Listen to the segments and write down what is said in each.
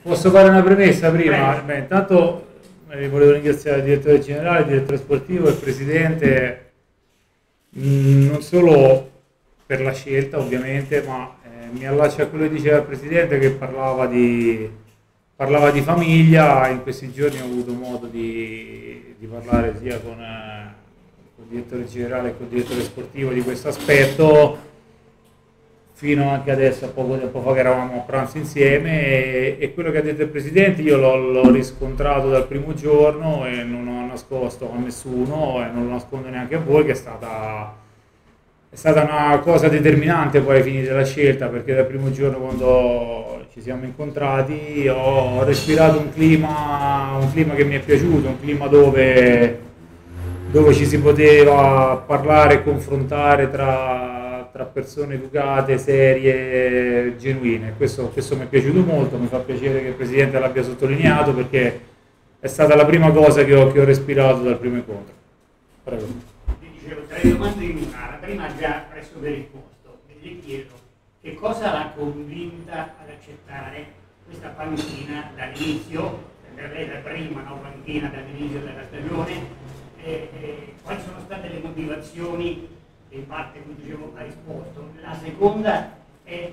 Posso fare una premessa prima? Beh, intanto eh, volevo ringraziare il direttore generale, il direttore sportivo, il presidente, mh, mm, non solo per la scelta ovviamente, ma eh, mi allaccio a quello che diceva il presidente che parlava di, parlava di famiglia. In questi giorni ho avuto modo di, di parlare sia con, eh, con il direttore generale che con il direttore sportivo di questo aspetto fino anche adesso, a poco tempo fa che eravamo a pranzo insieme e, e quello che ha detto il Presidente io l'ho, riscontrato dal primo giorno e non ho nascosto a nessuno e non lo nascondo neanche a voi che è stata, è stata una cosa determinante poi ai fini della scelta perché dal primo giorno quando ci siamo incontrati ho respirato un clima, un clima che mi è piaciuto, un clima dove, dove ci si poteva parlare e confrontare tra tra persone educate, serie, genuine. Questo, questo, mi è piaciuto molto, mi fa piacere che il Presidente l'abbia sottolineato perché è stata la prima cosa che ho, che ho respirato dal primo incontro. Prego. Ti dicevo tre domande in una, la prima già presto per risposto, e gli chiedo che cosa l'ha convinta ad accettare questa panchina dall'inizio, per lei la prima no, panchina dall'inizio della stagione, e, e quali sono state le motivazioni in parte, come dicevo, ha risposto. La seconda è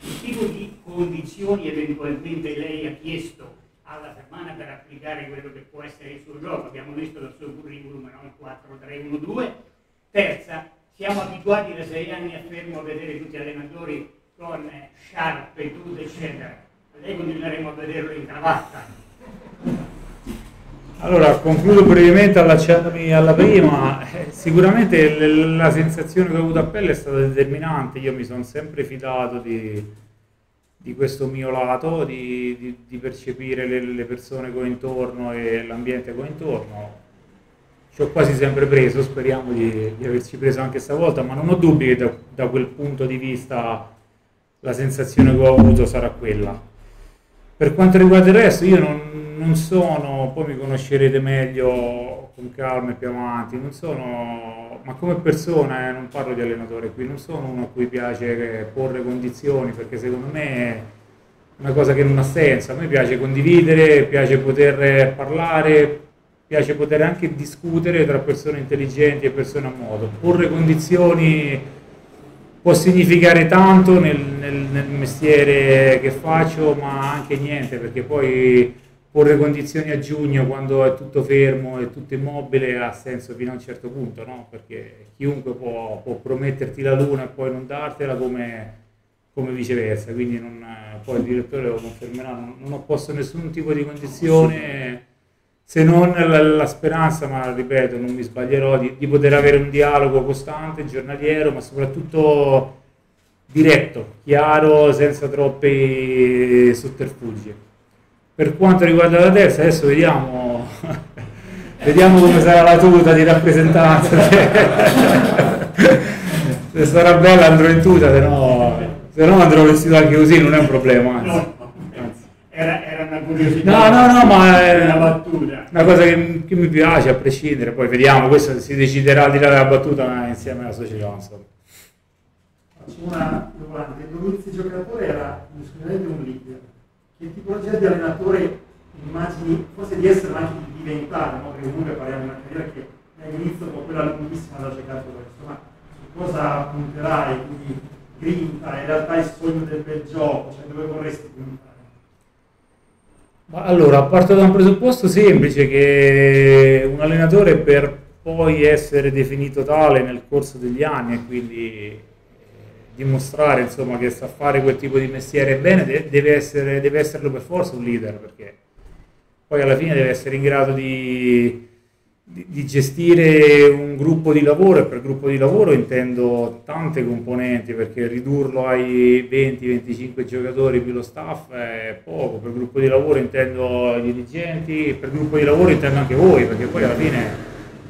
il tipo di condizioni eventualmente lei ha chiesto alla settimana per applicare quello che può essere il suo gioco. Abbiamo visto dal suo curriculum no? il 4-3-1-2. Terza, siamo abituati da sei anni a fermo a vedere tutti gli allenatori con sciarpe, tute, eccetera. Lei continueremo a vederlo in cravatta allora, concludo brevemente allacciandomi alla prima. Sicuramente la sensazione che ho avuto a pelle è stata determinante. Io mi sono sempre fidato di, di questo mio lato, di, di, di percepire le, le, persone che ho intorno e l'ambiente che ho intorno. Ci ho quasi sempre preso, speriamo di, averci preso anche stavolta, ma non ho dubbi che da, da quel punto di vista la sensazione che ho avuto sarà quella. Per quanto riguarda il resto, io non, non sono, poi mi conoscerete meglio con calma e più avanti, non sono, ma come persona, eh, non parlo di allenatore qui, non sono uno a cui piace porre condizioni, perché secondo me è una cosa che non ha senso, a me piace condividere, piace poter parlare, piace poter anche discutere tra persone intelligenti e persone a modo. Porre condizioni può significare tanto nel, nel, nel mestiere che faccio, ma anche niente, perché poi porre condizioni a giugno quando è tutto fermo e tutto immobile ha senso fino a un certo punto, no? perché chiunque può, può, prometterti la luna e poi non dartela come, come viceversa, quindi non, poi il direttore lo confermerà, non, non, ho posto nessun tipo di condizione se non la, la speranza, ma ripeto, non mi sbaglierò, di, di poter avere un dialogo costante, giornaliero, ma soprattutto diretto, chiaro, senza troppi sotterfugi. Per quanto riguarda la terza, adesso vediamo, vediamo come sarà la tuta di rappresentanza. se sarà bella andrò in tuta, se no, se no andrò vestito anche così, non è un problema. Anzi. Era, era, una curiosità. No, no, no, ma è una battuta. Una cosa che, che, mi piace, a prescindere. Poi vediamo, questo si deciderà al di là della battuta insieme alla società. Insomma. Una domanda, il giocatore era indiscutibilmente un leader che tipologia di allenatore immagini forse di essere ma anche di diventare, no? perché comunque parliamo di una carriera che all'inizio con quella lunghissima da giocare questo, ma su cosa punterai, quindi grinta, in realtà il sogno del bel gioco, cioè dove vorresti puntare? Allora, parto da un presupposto semplice che un allenatore per poi essere definito tale nel corso degli anni e quindi dimostrare insomma, che sa fare quel tipo di mestiere bene, deve, essere, deve esserlo per forza un leader, perché poi alla fine deve essere in grado di, di, di, gestire un gruppo di lavoro e per gruppo di lavoro intendo tante componenti, perché ridurlo ai 20-25 giocatori più lo staff è poco, per gruppo di lavoro intendo i dirigenti, per gruppo di lavoro intendo anche voi, perché poi alla fine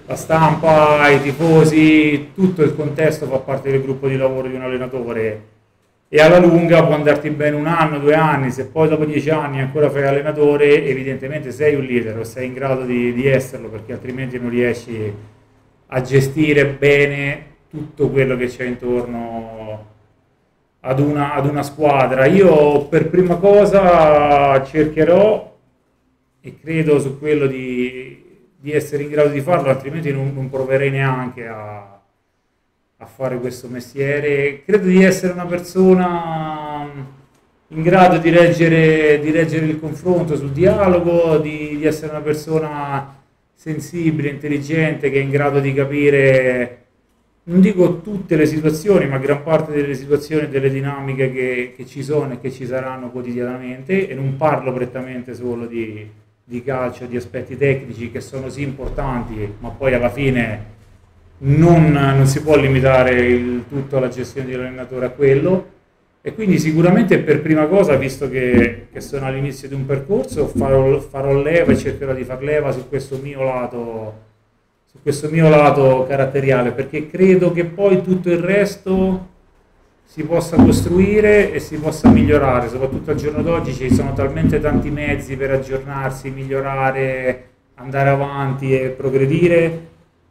la stampa, i tifosi, tutto il contesto fa parte del gruppo di lavoro di un allenatore e alla lunga può andarti bene un anno, due anni, se poi dopo dieci anni ancora fai allenatore, evidentemente sei un leader o sei in grado di, di esserlo perché altrimenti non riesci a gestire bene tutto quello che c'è intorno ad una, ad una squadra. Io per prima cosa cercherò e credo su quello di, di essere in grado di farlo, altrimenti non, non proverei neanche a, a, fare questo mestiere. Credo di essere una persona in grado di reggere, di reggere il confronto sul dialogo, di, di essere una persona sensibile, intelligente, che è in grado di capire non dico tutte le situazioni, ma gran parte delle situazioni e delle dinamiche che, che, ci sono e che ci saranno quotidianamente e non parlo prettamente solo di, di calcio, di aspetti tecnici che sono sì importanti, ma poi alla fine non, non si può limitare il tutto alla gestione dell'allenatore a quello. E quindi sicuramente per prima cosa, visto che, che sono all'inizio di un percorso, farò, farò leva e cercherò di far leva su questo mio lato su questo mio lato caratteriale, perché credo che poi tutto il resto si possa costruire e si possa migliorare, soprattutto al giorno d'oggi ci sono talmente tanti mezzi per aggiornarsi, migliorare, andare avanti e progredire,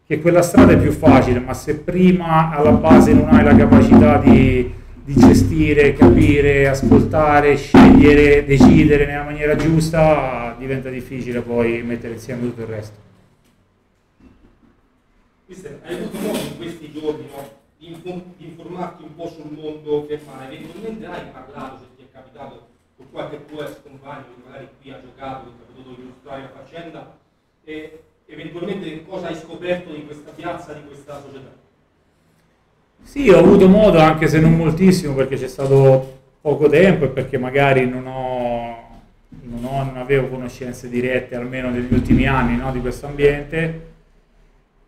che quella strada è più facile, ma se prima alla base non hai la capacità di, di gestire, capire, ascoltare, scegliere, decidere nella maniera giusta, diventa difficile poi mettere insieme tutto il resto. Mister, hai avuto modo in questi giorni no, di, informarti un po' sul mondo fermare, eventualmente hai parlato, se ti è capitato, con qualche tuo ex compagno che magari qui ha giocato, che ha potuto illustrare la faccenda, e eventualmente cosa hai scoperto di questa piazza, di questa società? Sì, ho avuto modo, anche se non moltissimo, perché c'è stato poco tempo e perché magari non ho, non, ho, non avevo conoscenze dirette, almeno negli ultimi anni, no, di questo ambiente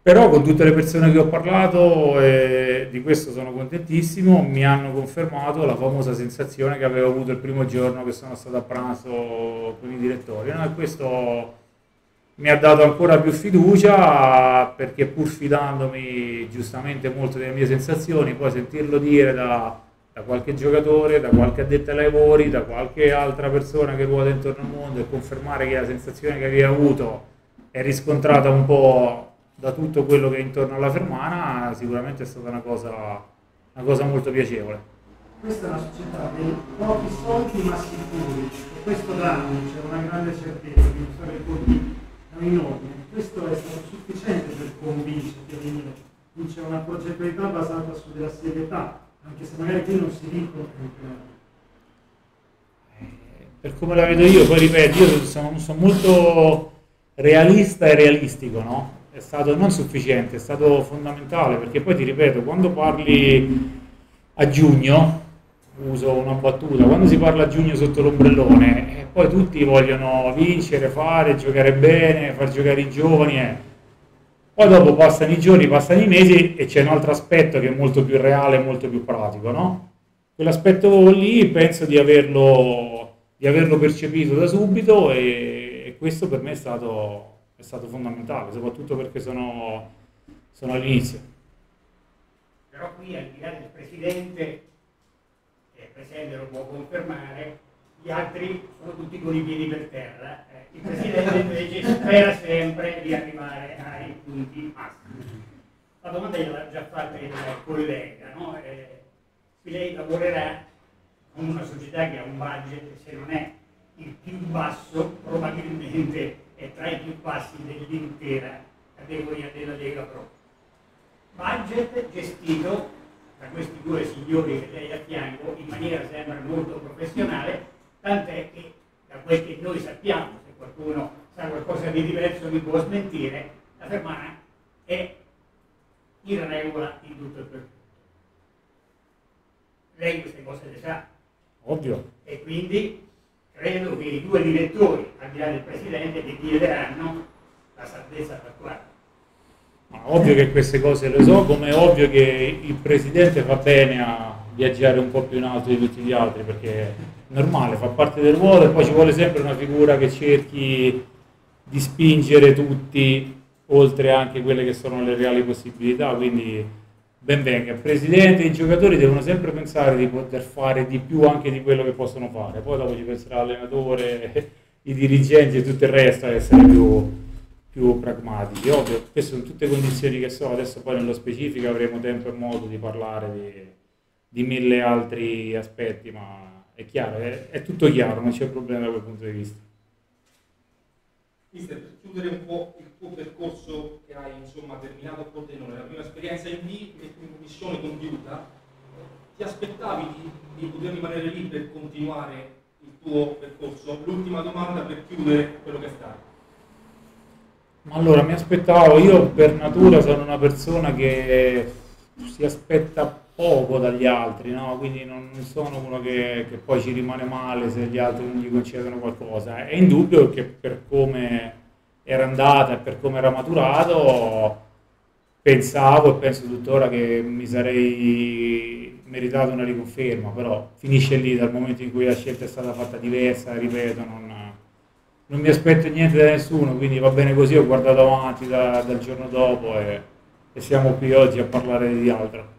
però con tutte le persone che ho parlato e di questo sono contentissimo, mi hanno confermato la famosa sensazione che avevo avuto il primo giorno che sono stato a pranzo con i direttori. No? E questo mi ha dato ancora più fiducia perché pur fidandomi giustamente molto delle mie sensazioni, poi sentirlo dire da, da qualche giocatore, da qualche addetto ai lavori, da qualche altra persona che ruota intorno al mondo e confermare che la sensazione che avevi avuto è riscontrata un po' da tutto quello che è intorno alla Fermana sicuramente è stata una cosa, una cosa molto piacevole. Questa è una società dei pochi soldi ma sicuri e questo da anni c'è una grande certezza di usare i conti enormi. Questo è stato sufficiente per convincerti a venire. Quindi c'è una progettualità basata su della serietà, anche se magari qui non si dicono eh, per come la vedo io, poi ripeto, io sono, sono molto realista e realistico, no? È stato non sufficiente, è stato fondamentale perché poi ti ripeto, quando parli a giugno, uso una battuta, quando si parla a giugno sotto l'ombrellone, eh, poi tutti vogliono vincere, fare, giocare bene, far giocare i giovani. Eh. Poi dopo passano i giorni, passano i mesi e c'è un altro aspetto che è molto più reale molto più pratico, no? Quell'aspetto lì penso di averlo, di averlo percepito da subito e, e questo per me è stato è stato fondamentale, soprattutto perché sono, sono all'inizio. Però qui al di là del Presidente, che il Presidente lo può confermare, gli altri sono tutti con i piedi per terra. Eh, il Presidente invece spera sempre di arrivare ai punti massimi. La domanda gliel'ha già fatta il collega, no? eh, lei lavorerà con una società che ha un budget, se non è il più basso, probabilmente è tra i più bassi dell'intera categoria della Lega Pro. Budget gestito da questi due signori che lei ha a fianco in maniera sempre molto professionale, tant'è che da quel che noi sappiamo, se qualcuno sa qualcosa di diverso mi può smentire, la Fermana è in regola in tutto il percorso. Lei queste cose le sa. Ovvio. E quindi credo che i due direttori, al di là del Presidente, ti chiederanno la salvezza fattuale. Ma ovvio che queste cose le so, come è ovvio che il Presidente fa bene a viaggiare un po' più in alto di tutti gli altri, perché è normale, fa parte del ruolo e poi ci vuole sempre una figura che cerchi di spingere tutti oltre anche quelle che sono le reali possibilità, quindi ben venga. Il presidente i giocatori devono sempre pensare di poter fare di più anche di quello che possono fare, poi dopo ci penserà l'allenatore, i dirigenti e tutto il resto a essere più, più pragmatici. Ovvio, queste sono tutte condizioni che so, adesso poi nello specifico avremo tempo e modo di parlare di, di mille altri aspetti, ma è chiaro, è, è tutto chiaro, non c'è problema da quel punto di vista. Mister, per chiudere un po' il tuo percorso che hai insomma, terminato a Pordenone, la prima esperienza in B, missione compiuta, ti aspettavi di, di, poter rimanere lì per continuare il tuo percorso? L'ultima domanda per chiudere quello che è stato. Allora mi aspettavo, io per natura sono una persona che si aspetta poco dagli altri, no? quindi non sono uno che, che, poi ci rimane male se gli altri non gli concedono qualcosa. È indubbio che per come era andata e per come era maturato, pensavo e penso tuttora che mi sarei meritato una riconferma, però finisce lì dal momento in cui la scelta è stata fatta diversa, ripeto, non, non mi aspetto niente da nessuno, quindi va bene così, ho guardato avanti da, dal giorno dopo e, e siamo qui oggi a parlare di altro.